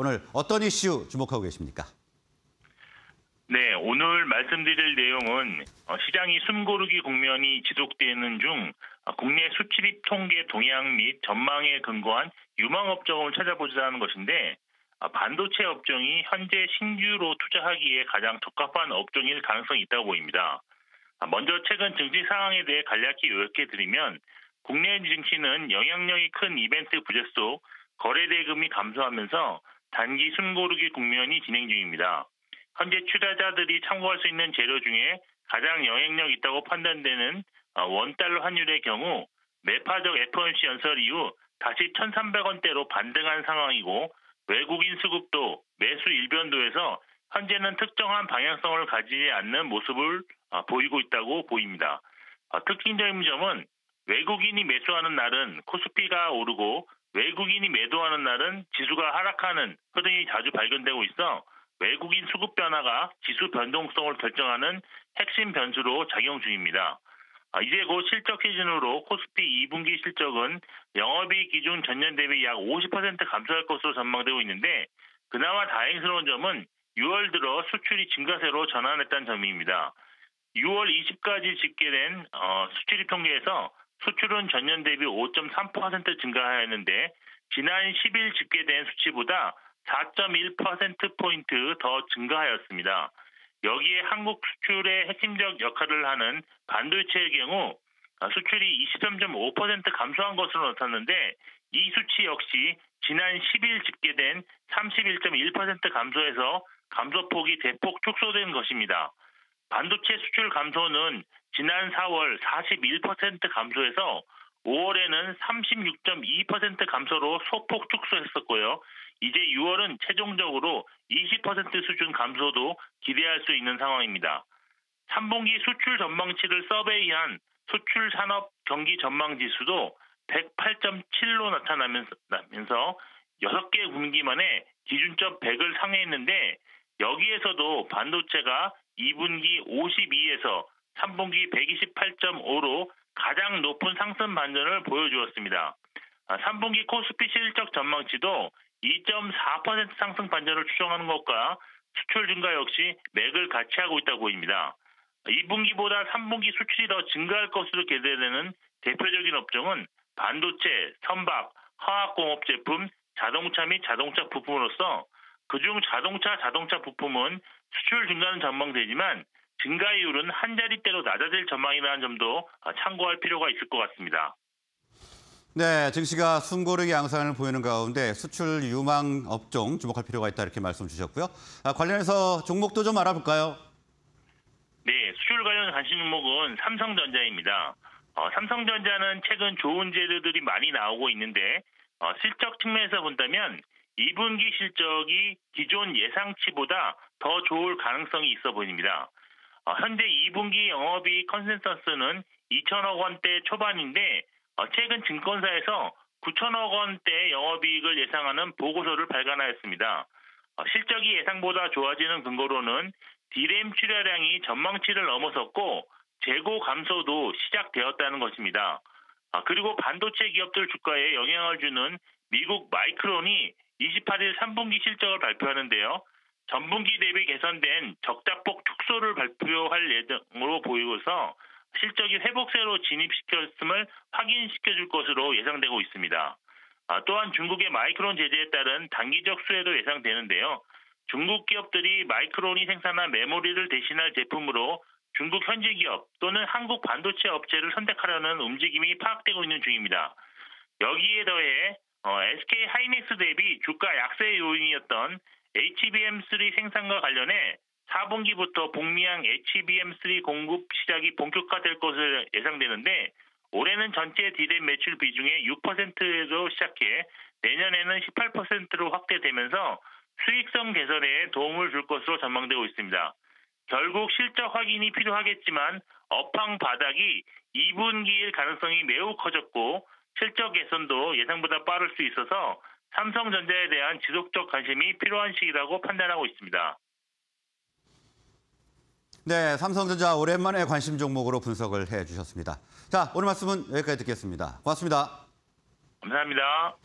오늘 어떤 이슈 주목하고 계십니까? 네, 오늘 말씀드릴 내용은 어, 시장이 숨고르기 국면이 지속되는 중 어, 국내 수출입 통계 동향 및 전망에 근거한 유망 업종을 찾아보자는 것인데 어, 반도체 업종이 현재 신규로 투자하기에 가장 적합한 업종일 가능성이 있다고 보입니다. 아, 먼저 최근 증시 상황에 대해 간략히 요약해 드리면 국내 증시는 영향력이 큰 이벤트 부재 속 거래 대금이 감소하면서 단기 숨고르기 국면이 진행 중입니다. 현재 투자자들이 참고할 수 있는 재료 중에 가장 영향력 있다고 판단되는 어, 원달러 환율의 경우 매파적 FOMC 연설 이후 다시 1,300원대로 반등한 상황이고 외국인 수급도 매수 일변도에서 현재는 특정한 방향성을 가지지 않는 모습을 어, 보이고 있다고 보입니다. 어, 특징적인 점은 외국인이 매수하는 날은 코스피가 오르고 외국인이 매도하는 날은 지수가 하락하는 흐름이 자주 발견되고 있어 외국인 수급 변화가 지수 변동성을 결정하는 핵심 변수로 작용 중입니다. 아, 이제 곧 실적 기준으로 코스피 2분기 실적은 영업이익 기준 전년 대비 약 50% 감소할 것으로 전망되고 있는데 그나마 다행스러운 점은 6월 들어 수출이 증가세로 전환했다는 점입니다. 6월 20까지 집계된 어, 수출입 통계에서 수출은 전년 대비 5.3% 증가하였는데 지난 10일 집계된 수치보다 4.1%포인트 더 증가하였습니다. 여기에 한국 수출의 핵심적 역할을 하는 반도체의 경우 수출이 23.5% 감소한 것으로 나타났는데 이 수치 역시 지난 10일 집계된 31.1% 감소해서 감소폭이 대폭 축소된 것입니다. 반도체 수출 감소는 지난 4월 41% 감소해서 5월에는 36.2% 감소로 소폭 축소했었고요. 이제 6월은 최종적으로 20% 수준 감소도 기대할 수 있는 상황입니다. 3분기 수출 전망치를 서베이한 수출 산업 경기 전망 지수도 108.7로 나타나면서 6개 분기 만에 기준점 100을 상회했는데 여기에서도 반도체가 2분기 52에서 3분기 128.5로 가장 높은 상승 반전을 보여주었습니다. 3분기 코스피 실적 전망치도 2.4% 상승 반전을 추정하는 것과 수출 증가 역시 맥을 같이 하고 있다고 보입니다. 2분기보다 3분기 수출이 더 증가할 것으로 기대되는 대표적인 업종은 반도체, 선박, 화학공업 제품, 자동차 및 자동차 부품으로서 그중 자동차, 자동차 부품은 수출 증가는 전망되지만 증가율은 한 자리대로 낮아질 전망이라는 점도 참고할 필요가 있을 것 같습니다. 네, 증시가 숨고르기 양상을 보이는 가운데 수출 유망 업종 주목할 필요가 있다 이렇게 말씀 주셨고요. 아, 관련해서 종목도 좀 알아볼까요? 네, 수출 관련 관심 종목은 삼성전자입니다. 어, 삼성전자는 최근 좋은 재료들이 많이 나오고 있는데 어, 실적 측면에서 본다면 2분기 실적이 기존 예상치보다 더 좋을 가능성이 있어 보입니다. 어, 현재 2분기 영업이익 컨센서스는 2천억 원대 초반인데 어, 최근 증권사에서 9천억 원대 영업이익을 예상하는 보고서를 발간하였습니다. 어, 실적이 예상보다 좋아지는 근거로는 디램 출하량이 전망치를 넘어섰고 재고 감소도 시작되었다는 것입니다. 아, 그리고 반도체 기업들 주가에 영향을 주는 미국 마이크론이 28일 3분기 실적을 발표하는데요. 전분기 대비 개선된 적자폭 축소를 발표할 예정으로 보이고서 실적이 회복세로 진입시켰음을 확인시켜 줄 것으로 예상되고 있습니다. 아, 또한 중국의 마이크론 제재에 따른 단기적 수혜도 예상되는데요. 중국 기업들이 마이크론이 생산한 메모리를 대신할 제품으로 중국 현지 기업 또는 한국 반도체 업체를 선택하려는 움직임이 파악되고 있는 중입니다. 여기에 더해 어, SK 하이닉스 대비 주가 약세 요인이었던 HBM3 생산과 관련해 4분기부터 북미양 HBM3 공급 시작이 본격화될 것으로 예상되는데 올해는 전체 디램 매출 비중의 6%에서 시작해 내년에는 18%로 확대되면서 수익성 개선에 도움을 줄 것으로 전망되고 있습니다. 결국 실적 확인이 필요하겠지만 업황 바닥이 2분기일 가능성이 매우 커졌고 실적 개선도 예상보다 빠를 수 있어서 삼성전자에 대한 지속적 관심이 필요한 시기라고 판단하고 있습니다. 네, 삼성전자 오랜만에 관심 종목으로 분석을 해 주셨습니다. 자, 오늘 말씀은 여기까지 듣겠습니다. 고맙습니다. 감사합니다.